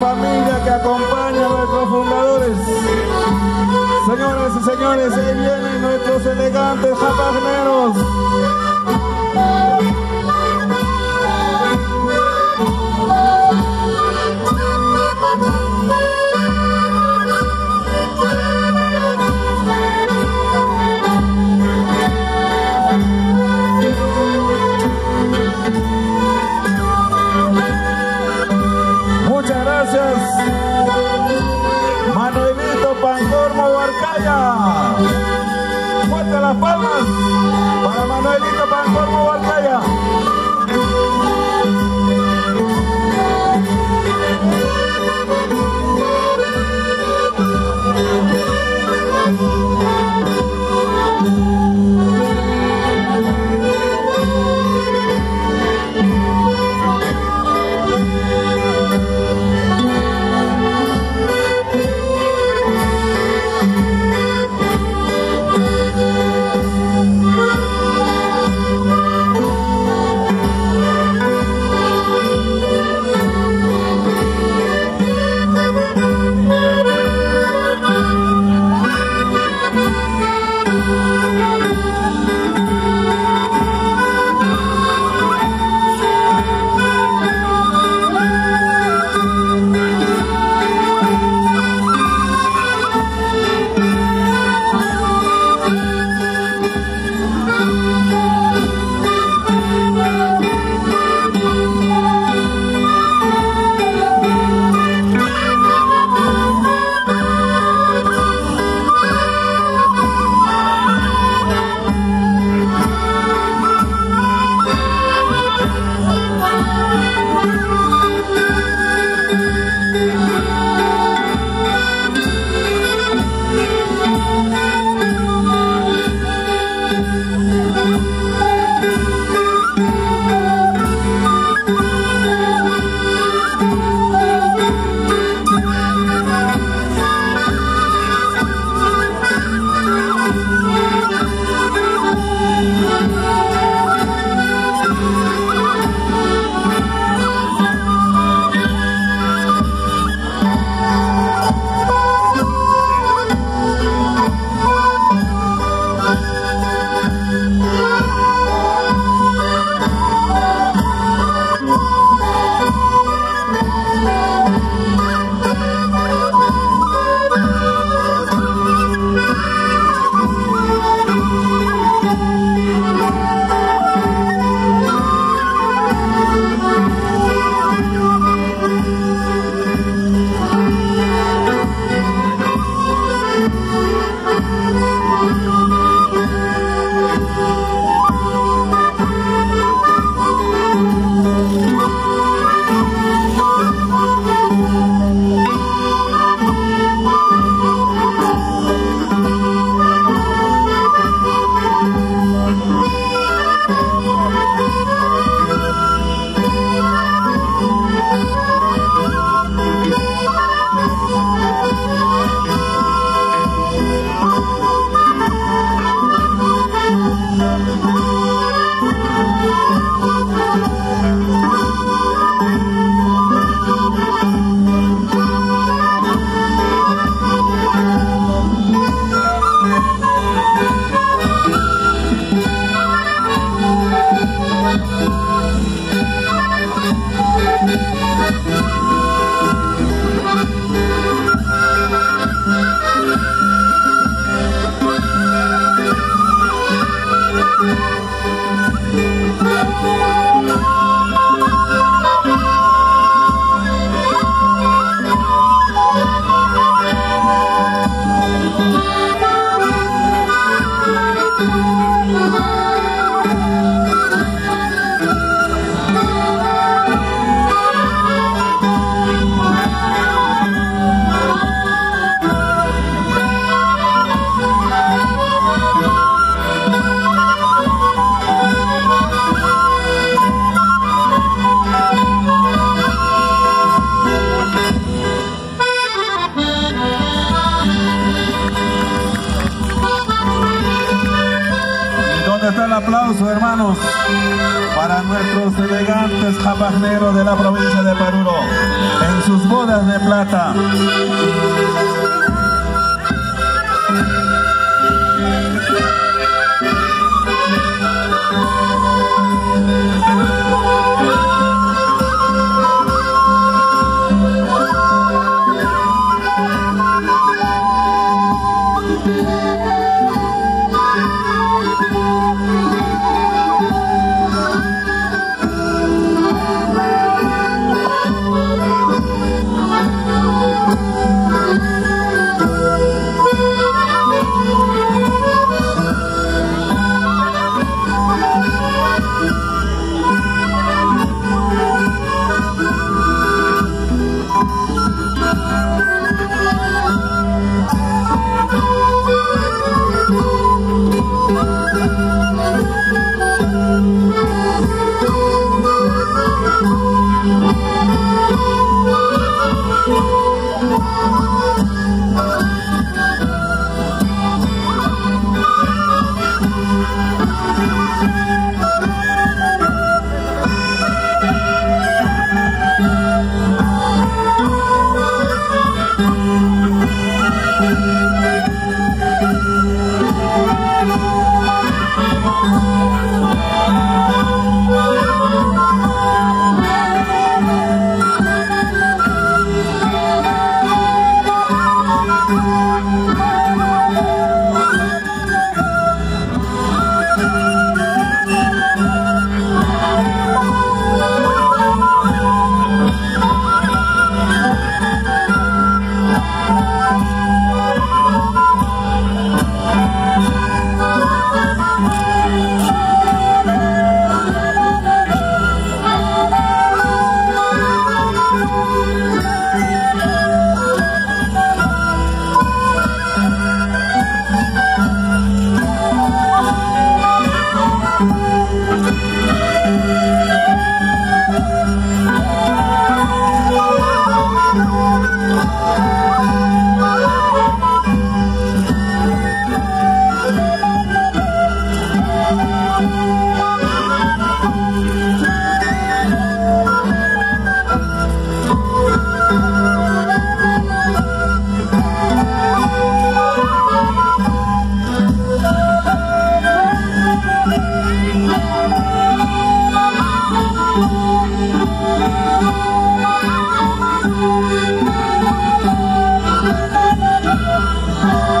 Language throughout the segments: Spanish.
familia que acompaña a nuestros fundadores. Señores y señores, ahí vienen nuestros elegantes japagneros. Música japagneros de la provincia de Paruro en sus bodas de plata. Thank you. Oh.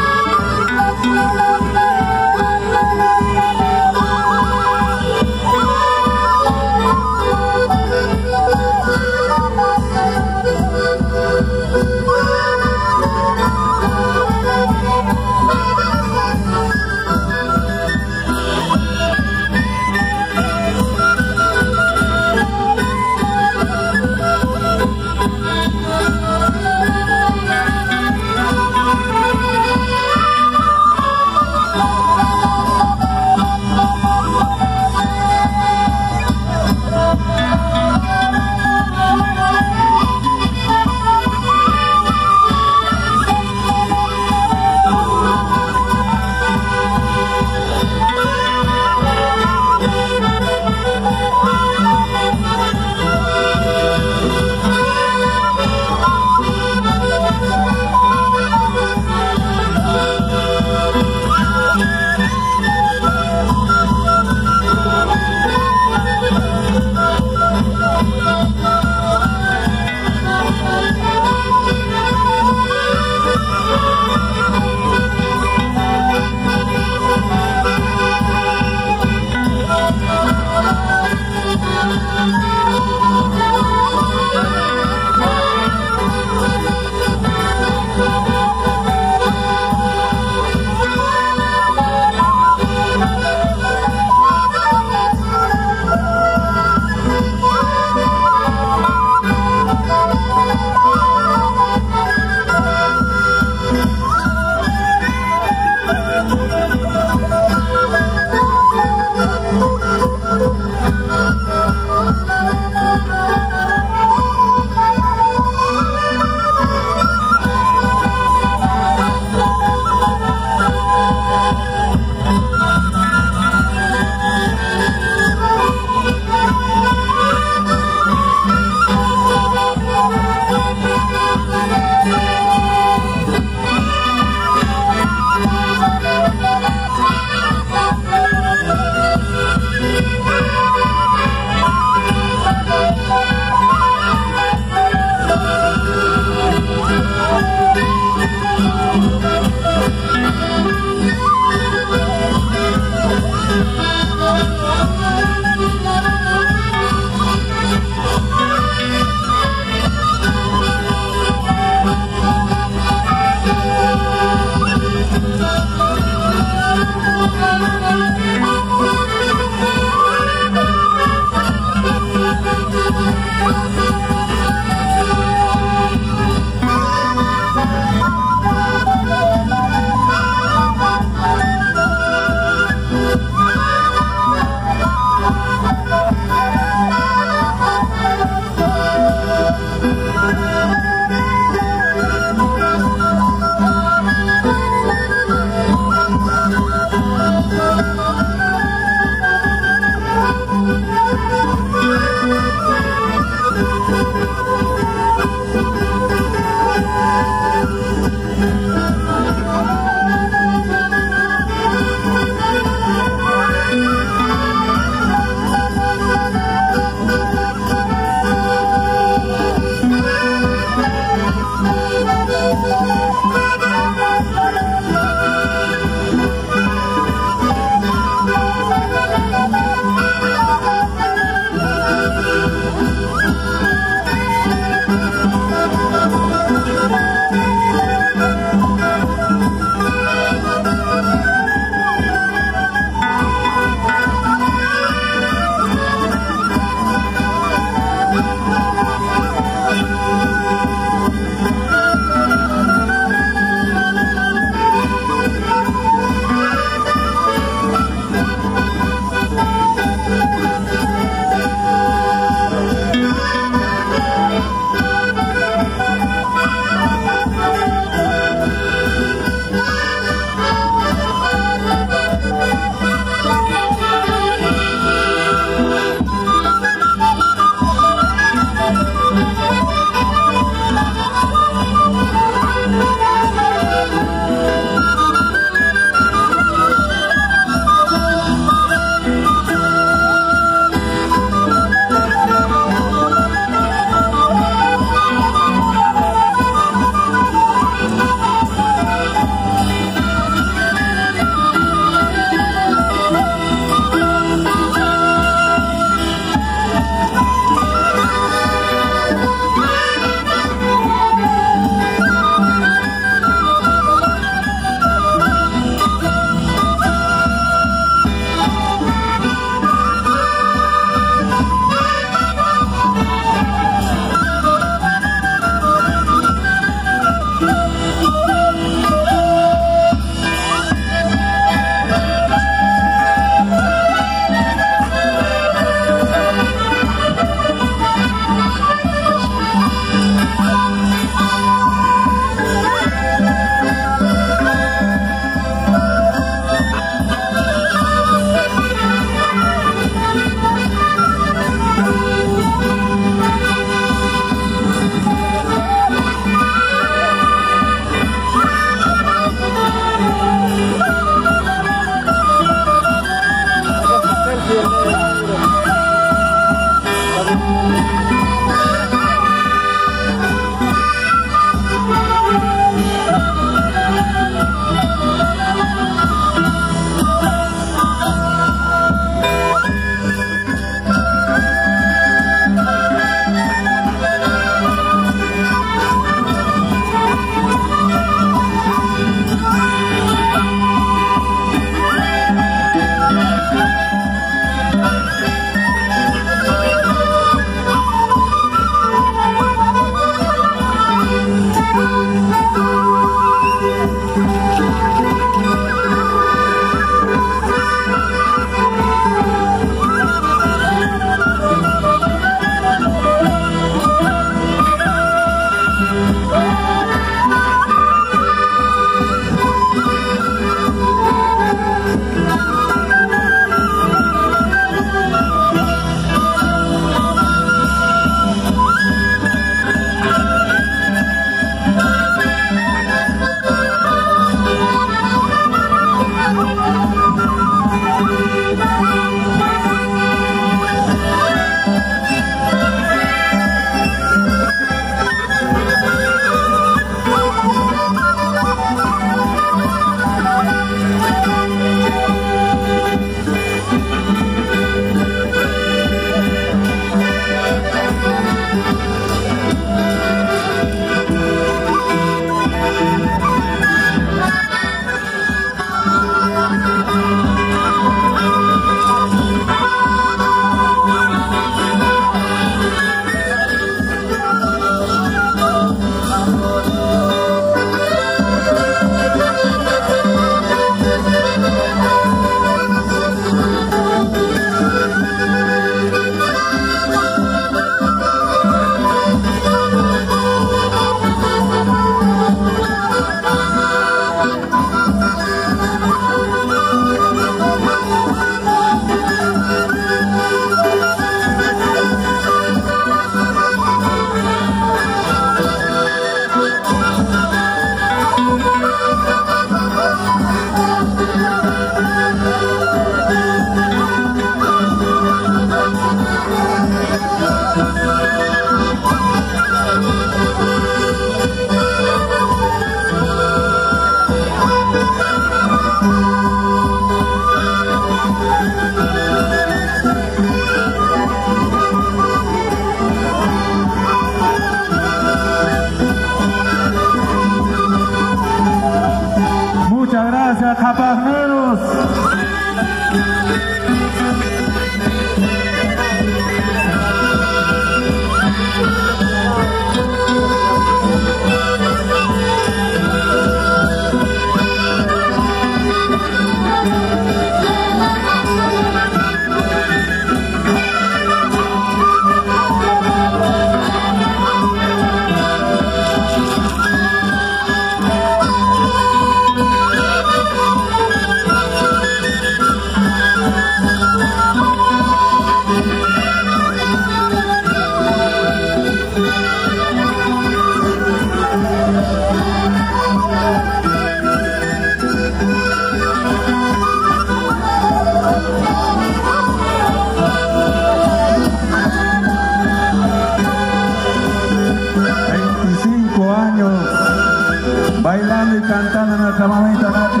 Nati.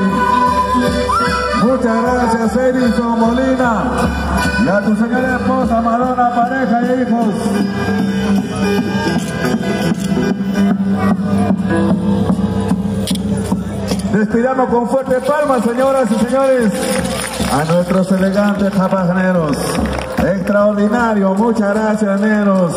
Muchas gracias, Edison Molina. Y a tu señora esposa, Madonna, pareja y hijos. Despidamos con fuerte palmas, señoras y señores, a nuestros elegantes japaneros. Extraordinario, muchas gracias, neros.